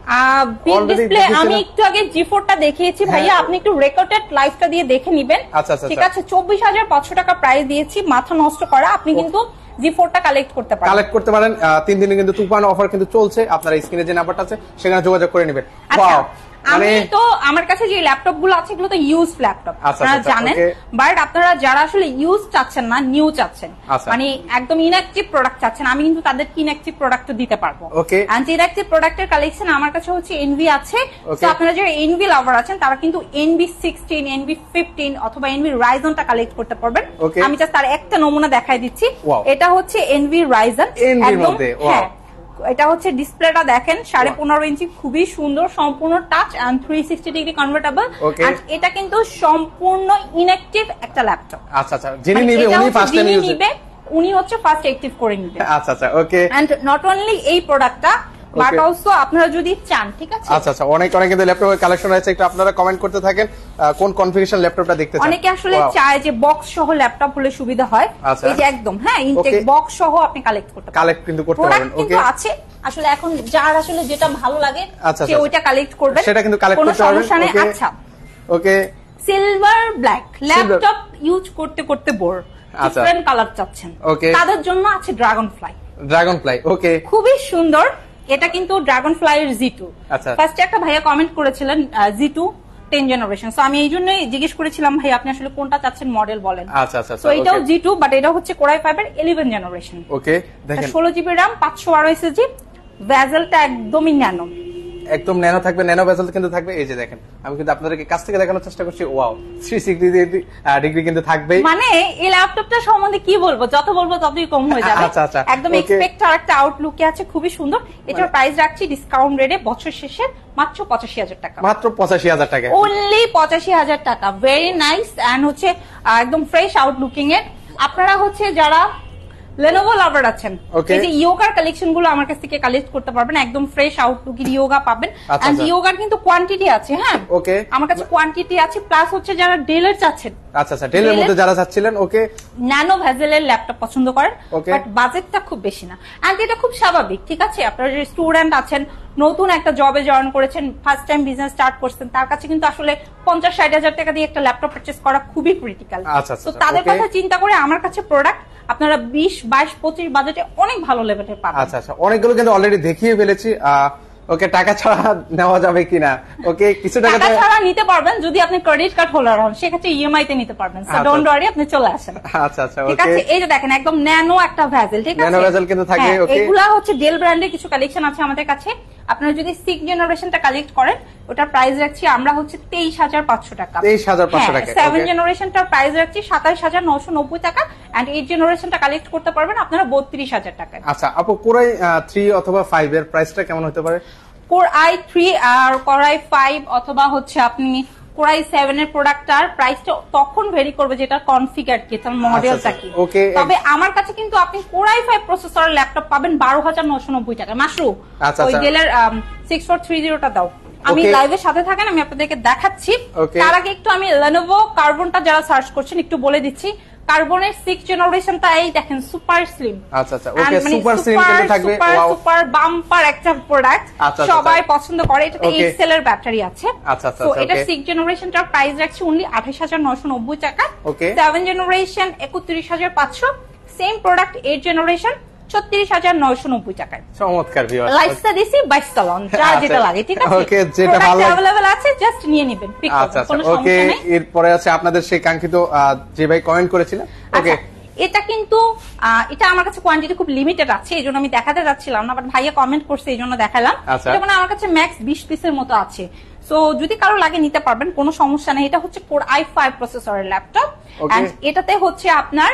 display দেখেছিলাম। আমি একটু আগে জি ফোরটা দেখিয়েছি হ্যাঁ। ভাইয়া আপনি একটু রেকর্ডেড লাইভটা দিয়ে দেখে নিবেন আচ্ছা, আচ্ছা, ঠিক আচ্ছা। আছে চব্বিশ হাজার পাঁচশো টাকা প্রাইস দিয়েছি মাথা নষ্ট করা আপনি কিন্তু জি ফোরটা কালেক্ট করতে পারেন। কালেক্ট করতে পারেন। তিন দিনে কিন্তু তুফান অফার কিন্তু চলছে। আপনার স্ক্রিনে যে নাম্বারটা আছে, সেখানে যোগাযোগ করে নেবেন। আচ্ছা মানে আমি তো আমার কাছে যে ল্যাপটপগুলো আছে এগুলো তো ইউজ ল্যাপটপ আচ্ছা, আপনারা আচ্ছা, জানেন বাট আপনারা যারা আসলে ইউজ চাচ্ছেন না নিউ চাচ্ছেন আচ্ছা। মানে একদম ইনঅ্যাক্টিভ প্রোডাক্ট চাচ্ছেন আমি কিন্তু তাদেরকে ইনঅ্যাক্টিভ প্রোডাক্ট দিতে পারব. অ্যান্ড ইনঅ্যাক্টিভ প্রোডাক্টের কালেকশন আমার কাছে হচ্ছে এনভি আছে। তো আপনারা যারা এনভি লাভার আছেন তারা কিন্তু এনভি সিক্সটিন এনভি ফিফটিন অথবা এনভি রাইজনটা কালেক্ট করতে পারবেন। আমি জাস্ট তার একটা নমুনা দেখাই দিচ্ছি। এটা হচ্ছে এনভি রাইজন wow. হ্যাঁ। এটা হচ্ছে ডিসপ্লেটা দেখেন সাড়ে পনেরো ইঞ্চি খুবই সুন্দর সম্পূর্ণ touch and three sixty degree convertible. এটা কিন্তু সম্পূর্ণ ইনঅ্যাক্টিভ একটা ল্যাপটপ আচ্ছা আচ্ছা যিনি নিবে উনি ফার্স্ট টাইম নিবে উনি হচ্ছে ফার্স্ট অ্যাক্টিভ করে নিবে। আচ্ছা আচ্ছা ওকে এন্ড নট অনলি এই প্রোডাক্টটা Okay. অলসো আপনারা যদি চান ঠিক আছে? আচ্ছা আচ্ছা অনেক অনেক কিন্তু ল্যাপটপের কালেকশন আছে একটু আপনারা কমেন্ট করতে থাকেন কোন কনফিগারেশন ল্যাপটপটা দেখতে চান? অনেকে আসলে চায় যে বক্স সহ ল্যাপটপ হলে সুবিধা হয়। আচ্ছা। এই যে একদম হ্যাঁ ইনটেক বক্স সহ আপনি কালেক্ট করতে পারেন। কালেক্ট কিন্তু করতে পারবেন ওকে আছে। আসলে এখন যার আসলে যেটা ভালো লাগে আচ্ছা, সে আচ্ছা। ওইটা কালেক্ট করবে সেটা কিন্তু কালেক্ট করতে পারবেন সমস্যা নেই। আচ্ছা। Okay silver black laptop use করতে করতে বোর। ডিফারেন্ট কালার চাচ্ছেন। Okay. তাদের জন্য আছে Dragonfly Dragonfly okay খুবই সুন্দর। এটা কিন্তু ড্রাগন ফ্লাইয়ের জি টু আচ্ছা। ফার্স্টে একটা ভাইয়া কমেন্ট করেছিলেন G two ten generation so আমি এই জন্যই জিজ্ঞেস করেছিলাম ভাই আপনি আসলে কোনটা চাচ্ছেন মডেল বলেন? আচ্ছা আচ্ছা তো এটাও জি টু বাট এটা হচ্ছে কোরাই ফাইভের ইলেভেন জেনারেশন ওকে দেখেন। ষোলো জিবি র্যাম পাঁচশো বারো জি ভ্যাজেলটা একদমই ন্যানো। একদম ন্যানো থাকবে ন্যানো ভেসেল কিন্তু থাকবে। এই যে দেখেন আমি কিন্তু আপনাদেরকে কাছ থেকে দেখানোর চেষ্টা করছি। ওয়াও থ্রি সিক্সটি ডিগ্রি কিন্তু থাকবেই। মানে এই ল্যাপটপটা সম্বন্ধে কি বলব? যত বলব ততই কম হয়ে যাবে। আচ্ছা, আচ্ছা। একদম এক্সপেক্ট আর একটা আউটলুকে আছে খুবই সুন্দর। এটার মানে- প্রাইস রাখছি ডিসকাউন্ট রেটে বছর শেষে মাত্র পঁচাশি হাজার টাকা। মাত্র পঁচাশি হাজার টাকা। অনলি পঁচাশি হাজার টাকা। ভেরি নাইস অ্যান্ড হচ্ছে একদম ফ্রেশ আউটলুকিং এর। আপনারা হচ্ছে যারা লেনোভো লাভার আছেন. এই যে ইয়োগার কালেকশনগুলো আমার কাছ থেকে কালেক্ট করতে পারবেন একদম ফ্রেশ আউটলুকের ইয়োগা পাবেন। আচ্ছা, এন্ড আচ্ছা। ইয়োগার কিন্তু কোয়ান্টিটি আছে হ্যাঁ? Okay. আমার কাছে কোয়ান্টিটি আছে প্লাস হচ্ছে যারা ডেলের চাচ্ছেন আচ্ছা আচ্ছা ডেলের মধ্যে যারা চাচ্ছিলেন ওকে ন্যানো ভেজেলের ল্যাপটপ পছন্দ করেন বাট বাজেটটা খুব বেশি না। অ্যান্ড এটা খুব স্বাভাবিক ঠিক আছে? আপনারা যে স্টুডেন্ট আছেন নতুন একটা জবে জয়েন করেছেন ফার্স্ট টাইম বিজনেস স্টার্ট করছেন তার কাছে কিন্তু আসলে পঞ্চাশ ষাট হাজার টাকা দিয়ে একটা ল্যাপটপ পারচেস করা খুবই ক্রিটিক্যাল আচ্ছা, আচ্ছা, তো তাদের কথা চিন্তা করে আমার কাছে প্রোডাক্ট আপনারা বিশ বাইশ পঁচিশ বাজেটে অনেক ভালো পাবেন। আচ্ছা আচ্ছা। অনেকগুলো কিন্তু অলরেডি দেখিয়ে ফেলেছি। ওকে টাকা ছাড়া নেওয়া যাবে কিনা? ওকে কিছু টাকা ছাড়া নিতে পারবেন যদি আপনি ক্রেডিট কার্ড হোল্ডার হন সেক্ষেত্রে ইএমআই তে নিতে পারবেন। আচ্ছা। ডোন্ট ওয়ারি আপনি চলে আসেন। আচ্ছা আচ্ছা ঠিক আছে? এই যে দেখেন একদম ন্যানো একটা ভ্যাজেল ঠিক আছে? bezel কিন্তু থাকবে, হ্যাঁ, okay. এগুলা হচ্ছে ডেল ব্র্যান্ডের কিছু কালেকশন আছে আমাদের কাছে। আপনারা যদি সিক্স জেনারেশনটা কালেক্ট করেন ওটার প্রাইস রাখছি আমরা হচ্ছে তেইশ হাজার পাঁচশো টাকা। 23,500 টাকা, সেভেন জেনারেশনটার প্রাইস রাখছি সাতাশ হাজার নশো নব্বই টাকা এন্ড এইট জেনারেশনটা কালেক্ট করতে পারবেন আপনারা বত্রিশ হাজার টাকায়। আচ্ছা আপু কোরাই থ্রি অথবা ফাইভ এর প্রাইসটা কেমন হতে পারে? কোর আই থ্রি আর কোরাই ফাইভ অথবা হচ্ছে আপনি কোরাই সেভেন এর প্রোডাক্টটার প্রাইসটা তখন ভেরি করবে যেটা কনফিগার কি তার মডেলটা কি। আচ্ছা, তবে আমার কাছে কিন্তু আপনি কোরাই ফাইভ প্রসেসরের ল্যাপটপ পাবেন বারো হাজার নশো নব্বই টাকা মাসরু আচ্ছা, ওই আচ্ছা। ডেলের সিক্স ফোর থ্রি জিরোটা দাও। আমি. লাইভের সাথে থাকেন আমি আপনাদেরকে দেখাচ্ছি তার আগে একটু আমি লেনোভো কার্বনটা যারা সার্চ করছেন একটু বলে দিচ্ছি কার্বনের সিক্স জেনারেশনটা এই দেখেন সুপার স্লিম আচ্ছা, আচ্ছা, super slim কিন্তু থাকবে. সুপার বাম্পার একটা প্রোডাক্ট আচ্ছা, আচ্ছা, সবাই আচ্ছা। পছন্দ করে এটাতে. এইট সেলের ব্যাটারি আছে আচ্ছা, আচ্ছা, তো এটা. সিক্স জেনারেশনটার প্রাইস রাখছি অনলি আঠাশ হাজার নশো নব্বই টাকা Okay. সেভেন জেনারেশন একত্রিশ হাজার পাঁচশো সেম প্রোডাক্ট এইট জেনারেশন ছত্রিশ হাজার নয়শো নব্বই টাকায়। চমৎকার দিছি বাইশ সালন যা আচ্ছা। যেটা লাগে ঠিক আছে? Okay, যেটা ভালো। অ্যাভেলেবেল আছে জাস্ট নিয়ে নেবেন আচ্ছা আচ্ছা। ওকে এরপরে আছে আপনাদের সেই কাঙ্ক্ষিত যে ভাই কমেন্ট করেছিলেন? ওকে আচ্ছা এটা কিন্তু এটা আমার কাছে কোয়ান্টিটি খুব লিমিটেড আছে এই জন্য আমি দেখাতে যাচ্ছিলাম না বাট ভাইয়া কমেন্ট করছে এই জন্য দেখালাম। আচ্ছা। যেমন আমার কাছে ম্যাক্স বিশ পিসের মতো আছে। সো যদি কারও লাগে নিতে পারবেন কোনো সমস্যা নেই। এটা হচ্ছে কোর আই ফাইভ প্রসেসরের ল্যাপটপ. এটাতে হচ্ছে আপনার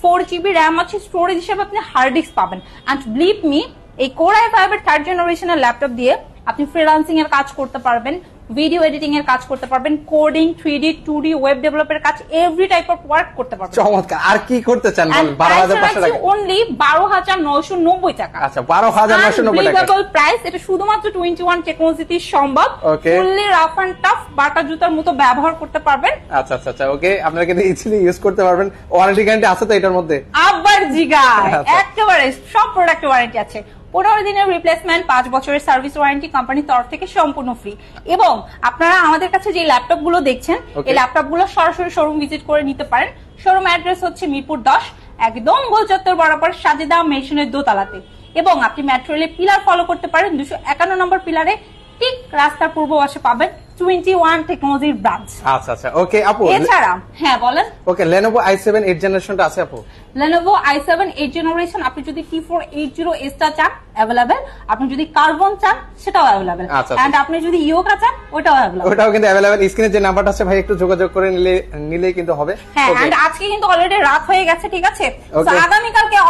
ফোর জিবি র্যাম আছে স্টোরেজ হিসেবে আপনি হার্ড ডিস্ক পাবেন। অ্যান্ড বিলিভ মি এই কোর আই ফাইভ এর থার্ড জেনারেশনের ল্যাপটপ দিয়ে আপনি ফ্রিলান্সিং এর কাজ করতে পারবেন। ভিডিও এডিটিং এর কাজ করতে পারবেন coding three D two D web ডেভেলপের কাজ এভরি টাইপ অফ ওয়ার্ক করতে পারবেন। চমৎকার। আর কি করতে চান বারো হাজার পাঁচশো টাকা। অনলি বারো হাজার নয়শো নব্বই টাকা। আচ্ছা বারো হাজার নশো নব্বই টাকা। প্রাইস এটা শুধুমাত্র টোয়েন্টি ওয়ান টেকনোলজিতে সম্ভব. Fully rough and tough Bata জুতার মতো ব্যবহার করতে পারবেন। আচ্ছা আচ্ছা আচ্ছা ওকে আপনারা কিন্তু ইজিলি ইউজ করতে পারবেন। ওয়ারেন্টি গ্যারান্টি আছে তো এটার মধ্যে? আবার জিগায়। আচ্ছা। একেবারে সব প্রোডাক্ট ওয়ারেন্টি আছে। পনেরো দিনের রিপ্লেসমেন্ট পাঁচ বছরের সার্ভিস ওয়ারেন্টি কোম্পানির তরফ থেকে সম্পূর্ণ ফ্রি এবং আপনারা আমাদের কাছে যে ল্যাপটপগুলো দেখছেন এই ল্যাপটপগুলো সরাসরি শোরুম ভিজিট করে নিতে পারেন। শোরুম অ্যাড্রেস হচ্ছে মিরপুর দশ একদম গোল চত্বর বরাবর সাজেদা মেশিনের দোতলাতে। এবং আপনি মেট্রো রেলে পিলার ফলো করতে পারেন। দুশো একান্ন নম্বর পিলারে ঠিক রাস্তার পূর্ব পাশে পাবেন টেকনোলজির ব্রাঞ্চ আচ্ছা আচ্ছা। ওকে আপু এছাড়া হ্যাঁ বলেন। ওকে লেনোভো আই সেভেন জেনারেশনটা আছে আপু? Lenovo i7 8 জেনারেশন আপনি যদি T4 80 টা চান অ্যাভেলেবেল আপনি যদি কার্বন চান সেটাও অ্যাভেলেবেল আচ্ছা। এন্ড আপনি যদি ইয়োকা চান ওটাও অ্যাভেলেবেল ওটাও কিন্তু অ্যাভেলেবেল স্ক্রিনে যে নাম্বারটা আছে ভাই একটু যোগাযোগ করে নিলে কিন্তু হবে। হ্যাঁ এন্ড আজকে কিন্তু অলরেডি রাত হয়ে গেছে ঠিক আছে?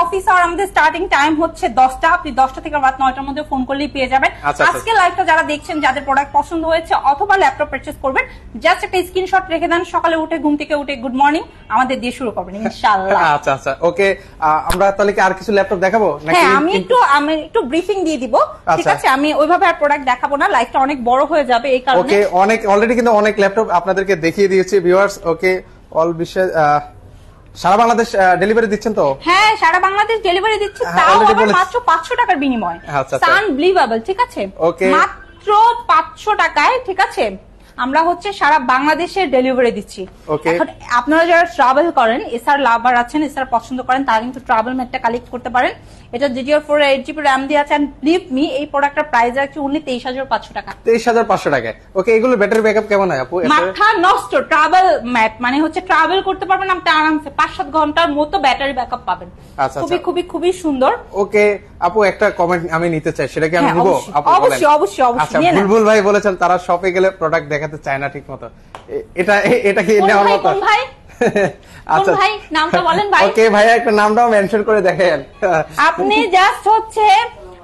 অফিস আর আমাদের স্টার্টিং টাইম হচ্ছে দশটা। আপনি দশটা থেকে রাত মধ্যে ফোন করলেই পেয়ে যাবেন। আজকে লাইভটা যারা দেখছেন যাদের প্রোডাক্ট পছন্দ হয়েছে অথবা ল্যাপটপ পারচেজ করবেন জাস্ট একটা স্ক্রিনশট রেখে দেন সকালে উঠে ঘুম থেকে উঠে গুড মর্নিং আমাদের দিয়ে শুরু করবেন ইনশাআল্লাহ আচ্ছা আচ্ছা ওকে আমরা তাহলে কি আর কিছু ল্যাপটপ দেখাবো হ্যাঁ আমি একটু আমি একটু ব্রিফিং দিয়ে দিব ঠিক আচ্ছা। আছে আমি ওইভাবে আর প্রোডাক্ট দেখাবো না লাইফটা অনেক বড় হয়ে যাবে এই কারণে ওকে অনেক অলরেডি কিন্তু অনেক ল্যাপটপ আপনাদেরকে দেখিয়ে দিয়েছি ভিউয়ার্স ওকে অল আহ, সারা বাংলাদেশ ডেলিভারি দিচ্ছেন তো হ্যাঁ সারা বাংলাদেশ ডেলিভারি দিচ্ছি হ্যাঁ, তাও আবার। মাত্র পাঁচশো টাকার বিনিময় আচ্ছা, আচ্ছা। আনবিলিভেবল ঠিক আছে Okay. মাত্র পাঁচশো টাকায় ঠিক আছে? আমরা হচ্ছে সারা বাংলাদেশে ডেলিভারি দিচ্ছি। এখন আপনারা যারা ট্রাভেল করেন এসআর লাভার আছেন এসআর পছন্দ করেন তারা কিন্তু ট্রাভেল ম্যাটটা কালেক্ট করতে পারেন। এটা DDR four eight GB RAM দিয়ে আছে অ্যান্ড বিলিভ মি এই প্রোডাক্টের প্রাইস আছে উনি তেইশ হাজার পাঁচশো টাকা। তেইশ হাজার পাঁচশো টাকায়। ওকে এগুলো ব্যাটারি ব্যাকআপ কেমন হয় আপু? মাথা নষ্ট ট্রাভেল ম্যাপ মানে হচ্ছে ট্রাভেল করতে পারবেন আপনি আরামসে পাঁচ সাত ঘণ্টার মতো ব্যাটারি ব্যাকআপ পাবেন। আচ্ছা, খুবই আচ্ছা। খুবই খুবই সুন্দর। ওকে আপু একটা কমেন্ট আমি নিতে চাই সেটা কি আমি হ্যাঁ, নিবো? অবশ্যই, অবশ্যই, অবশ্যই, আচ্ছা। বুলবুল ভাই বলেছেন তারা শপে গেলে প্রোডাক্ট দেখাতে চায় না ঠিক মতো এটা এটা কি নেওয়ার মতো ভাই? কোন ভাই? নামটা বলেন ভাই। ওকে ভাইয়া একটা নামটাও মেনশন করে দেখেন আপনি জাস্ট হচ্ছে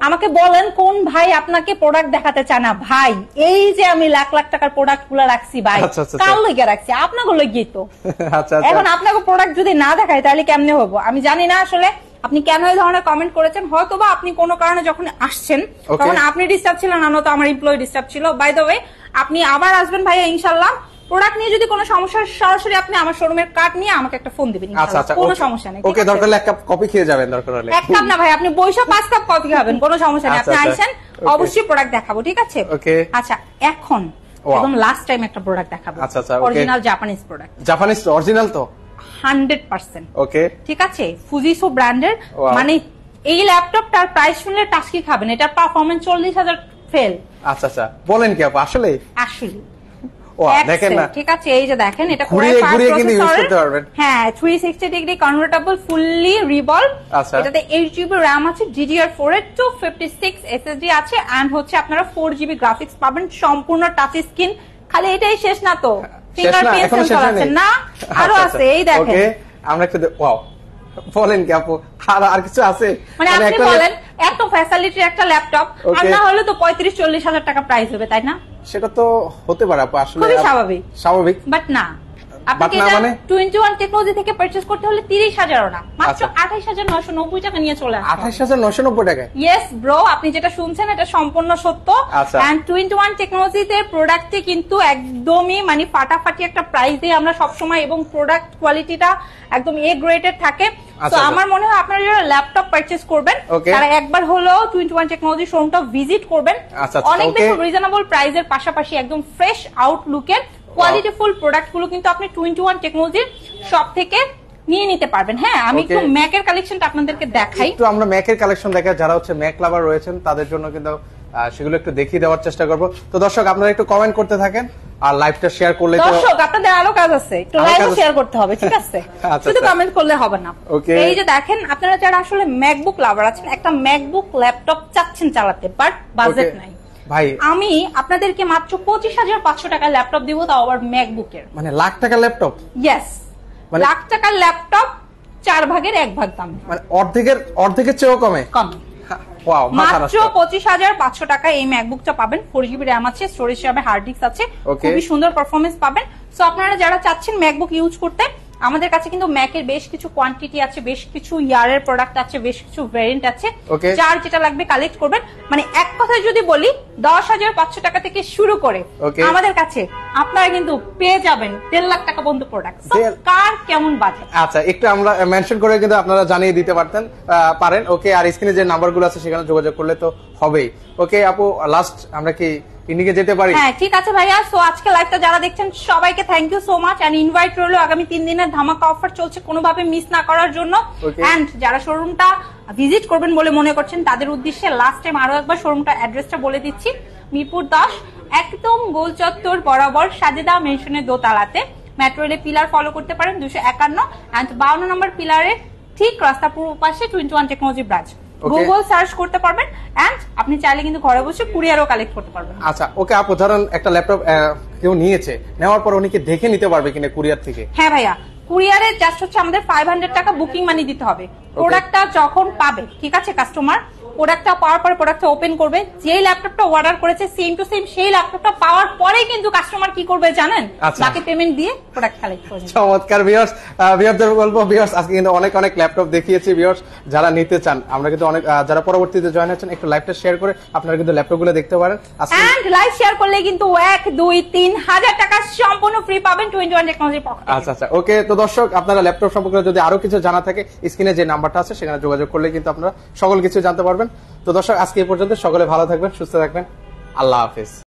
আমাকে বলেন কোন ভাই আপনাকে প্রোডাক্ট দেখাতে চায় না ভাই এই যে আমি লাখ লাখ টাকার প্রোডাক্টগুলো রাখছি ভাই আচ্ছা, আচ্ছা, কার আচ্ছা। রাখছি আপনাকে লইগেই তো আচ্ছা এখন আচ্ছা আপনাকে প্রোডাক্ট যদি না দেখায় তাহলে কেমনে হব আমি জানি না আসলে আপনি কেন এই ধরনের কমেন্ট করেছেন? হয়তো বা আপনি কোনো কারণে যখন আসছেন তখন আপনি ডিস্টার্ব ছিলেন না তো আমার এমপ্লয়ি ডিস্টার্ব ছিল। বাই দ্য ওয়ে আপনি আবার আসবেন ভাইয়া ইনশাল্লাহ প্রোডাক্ট নিয়ে যদি কোনো সমস্যা সরাসরি আপনি আমার শোরুমের কার্ড নিয়ে আমাকে একটা ফোন দিবেন আচ্ছা। আচ্ছা কোনো সমস্যা নেই ওকে দরকার হলে এক কাপ কফি খেয়ে যাবেন দরকার হলে। এক কাপ না ভাই আপনি বৈশা পাঁচ কাপ কফি খাবেন কোনো সমস্যা নেই। আপনি আচ্ছা, আচ্ছা। আইসেন অবশ্যই প্রোডাক্ট দেখাবো ঠিক আছে? Okay. আচ্ছা এখন. একদম লাস্ট টাইম একটা প্রোডাক্ট দেখাবো। আচ্ছা, আচ্ছা, original Japanese product Japanese original তো? Hundred percent. ওকে। ঠিক আছে? ফুজিসো ব্র্যান্ডের মানে এই ল্যাপটপটার প্রাইস শুনলে টাস্কি খাবেন? এটার পারফরমেন্স চল্লিশ হাজার ফেল আচ্ছা আচ্ছা। বলেন কি আপু আসলে? আসলে। ও দেখেন না। ঠিক আছে? এই যে দেখেন এটা ঘুরিয়ে ঘুরিয়ে কিন্তু use করতে পারবেন। হ্যাঁ three sixty degree convertible fully revolve. এটাতে এইট জিবি র্যাম আছে এর আছে হচ্ছে আপনারা ফোর জিবি গ্রাফিক্স পাবেন সম্পূর্ণ টাচ স্ক্রিন খালি এটাই শেষ না তো? ফিঙ্গার? না আরও আচ্ছা, আছে এই দেখেন। আমরা একটু ওয়াও। বলেন কি আপু আর আর কিছু আছে? মানে আপনি একটা বলেন এত ফ্যাসিলিটির একটা ল্যাপটপ আর না হলে তো পঁয়ত্রিশ চল্লিশ হাজার টাকা প্রাইস হবে তাই না? সেটা তো হতে পারে আপু আসলে খুবই স্বাভাবিক। স্বাভাবিক। বাট না। আপনাকে মানে? টেকনোলজি থেকে করতে হলে তিরিশ হাজারও না মাত্র আচ্ছা। টাকা নিয়ে চলে ইয়েস ব্রো আপনি যেটা শুনছেন এটা সম্পূর্ণ সত্য আচ্ছা। এন্ড টেকনোলজিতে প্রোডাক্টে কিন্তু একদমই মানে ফাটাফাটি একটা প্রাইস দিয়ে আমরা সবসময় এবং প্রোডাক্ট কোয়ালিটিটা একদম এ গ্রেডের থাকে তো আচ্ছা, আচ্ছা। আমার মনে হয় আপনারা যারা ল্যাপটপ পারচেস করবেন. তারা একবার হলেও টোয়েন্টি ওয়ান টেকনোলজি শোরুমটা ভিজিট করবেন আচ্ছা, আচ্ছা, অনেক বেশি রিজনেবল প্রাইসের পাশাপাশি একদম ফ্রেশ আউটলুকের কোয়ালিটিফুল প্রোডাক্টগুলো কিন্তু আপনি টোয়েন্টি ওয়ান টেকনোলজির সব থেকে নিয়ে নিতে পারবেন। হ্যাঁ আমি. একটু ম্যাকের কালেকশনটা আপনাদেরকে দেখাই। একটু আমরা ম্যাকের কালেকশন দেখা যারা হচ্ছে ম্যাক লাভার রয়েছেন তাদের জন্য কিন্তু সেগুলো একটু দেখিয়ে দেওয়ার চেষ্টা করব। তো দর্শক আপনারা একটু কমেন্ট করতে থাকেন আর লাইভটা শেয়ার করলে তো দর্শক আপনাদের আরও কাজ আছে। একটু লাইভ শেয়ার করতে হবে ঠিক আছে? আচ্ছা, শুধু আচ্ছা। কমেন্ট করলে হবে না। Okay. এই যে দেখেন আপনারা যারা আসলে ম্যাকবুক লাভার আছেন একটা ম্যাকবুক ল্যাপটপ চাচ্ছেন চালাতে বাট বাজেট নাই। ভাই আমি আপনাদেরকে মাত্র পঁচিশ হাজার পাঁচশো টাকার ল্যাপটপ দিব তাও আবার ম্যাকবুকের। মানে লাখ টাকার ল্যাপটপ? ইয়েস মানে- লাখ টাকার ল্যাপটপ চার ভাগের এক ভাগ দাম। মানে অর্ধেকের অর্ধেকের চেয়েও কমে? কম। মাত্র পঁচিশ হাজার পাঁচশো টাকা এই ম্যাকবুকটা পাবেন। ফোর জিবি র্যাম আছে স্টোরেজ হিসাবে হার্ড ডিস্ক আছে খুবই সুন্দর পারফরমেন্স পাবেন। সো আপনারা যারা চাচ্ছেন ম্যাকবুক ইউজ করতে আমাদের কাছে কিন্তু ম্যাকের বেশ কিছু কোয়ান্টিটি আছে বেশ কিছু ইয়ারের প্রোডাক্ট আছে বেশ কিছু ভ্যারিয়েন্ট আছে. যার যেটা লাগবে কালেক্ট করবেন। মানে এক কথায় যদি বলি দশ হাজার পাঁচশো টাকা থেকে শুরু করে. আমাদের কাছে আপনারা কিন্তু পেয়ে যাবেন দেড় লাখ টাকা পর্যন্ত প্রোডাক্ট কার কেমন বাজেট আচ্ছা একটু আমরা মেনশন করে কিন্তু আপনারা জানিয়ে দিতে পারতেন পারেন। ওকে আর স্ক্রিনে যে নাম্বারগুলো আছে সেখানে যোগাযোগ করলে তো হবেই। ওকে আপু লাস্ট আমরা কি ইন্ডিকে যেতে পারি? হ্যাঁ ঠিক আছে ভাইয়া। সো আজকে লাইভটা যারা দেখছেন সবাইকে thank you so much and invite রইল আগামী তিন দিনের ধামাকা অফার চলছে কোনোভাবে মিস না করার জন্য. এন্ড যারা শোরুমটা ভিজিট করবেন বলে মনে করছেন তাদের উদ্দেশ্যে লাস্ট টাইম আরও একবার শোরুমটা অ্যাড্রেসটা বলে দিচ্ছি। মিরপুর দশ একদম গোল চত্বর বরাবর সাজেদা মেনশনের দোতলাতে। মেট্রো রেলে পিলার ফলো করতে পারেন দুশো একান্ন। অ্যান্ড বাউন্ন নম্বর পিলারের ঠিক রাস্তা পূর্ব পাশে Twenty One Technology branch. Google search করতে পারবেন এন্ড আপনি চাইলে কিন্তু ঘরে বসে কুরিয়ারও কালেক্ট করতে পারবেন। আচ্ছা ওকে আপু ধরেন একটা ল্যাপটপ কেউ নিয়েছে নেওয়ার পর উনি কি দেখে নিতে পারবে কিনা কুরিয়ার থেকে? হ্যাঁ ভাইয়া কুরিয়ারে জাস্ট হচ্ছে আমাদের ফাইভ হান্ড্রেড টাকা বুকিং মানি দিতে হবে। প্রোডাক্টটা যখন পাবে ঠিক আছে কাস্টমার প্রোডাক্টটা পাওয়ার পরে প্রোডাক্টটা ওপেন করবে। যেই ল্যাপটপটা অর্ডার করেছে সেম টু সেম সেই ল্যাপটপটা পাওয়ার পরে কিন্তু কাস্টমার কি করবে জানেন? আচ্ছা। বাকি পেমেন্ট দিয়ে প্রোডাক্ট কালেক্ট করবে চমৎকার ভিউয়ার্স ভিউয়ারদের বলব ভিউয়ার্স আজকে কিন্তু অনেক অনেক ল্যাপটপ দেখিয়েছি ভিউয়ার্স যারা নিতে চান। আমরা কিন্তু অনেক যারা পরবর্তীতে জয়েন হচ্ছেন একটু লাইভটা শেয়ার করে আপনারা কিন্তু ল্যাপটপগুলো দেখতে পারেন। এন্ড লাইভ শেয়ার করলে কিন্তু এক দুই তিন হাজার টাকা সম্পূর্ণ ফ্রি পাবেন টোয়েন্টি ওয়ান টেকনোলজির পক্ষ আচ্ছা আচ্ছা। ওকে তো দর্শক আপনারা ল্যাপটপ সম্পর্কে যদি আরও কিছু জানা থাকে স্ক্রিনে যে নাম্বারটা আছে সেখানে যোগাযোগ করলে কিন্তু আপনারা সকল কিছু জানতে পারবেন। তো দর্শক আজকে এই পর্যন্ত। সকলে ভালো থাকবেন সুস্থ থাকবেন। আল্লাহ হাফিজ।